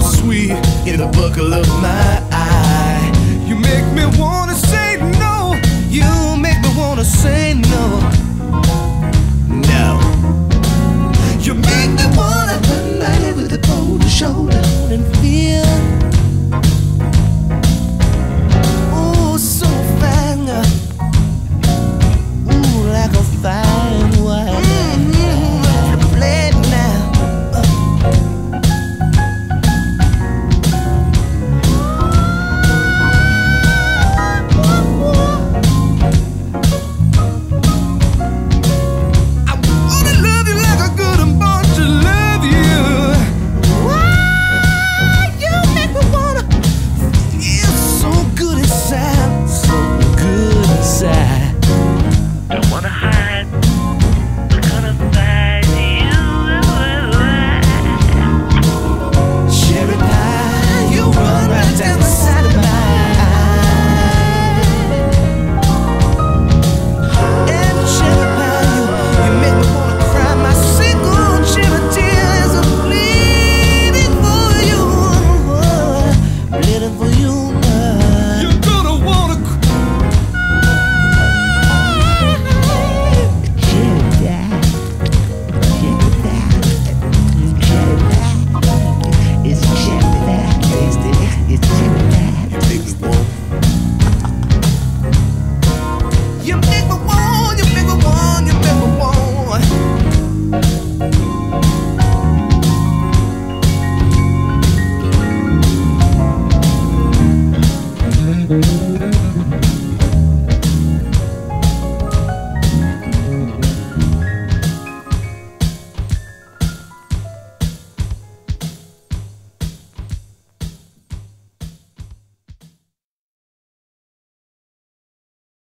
sweet in the buckle of my eye. You make me wanna. Thank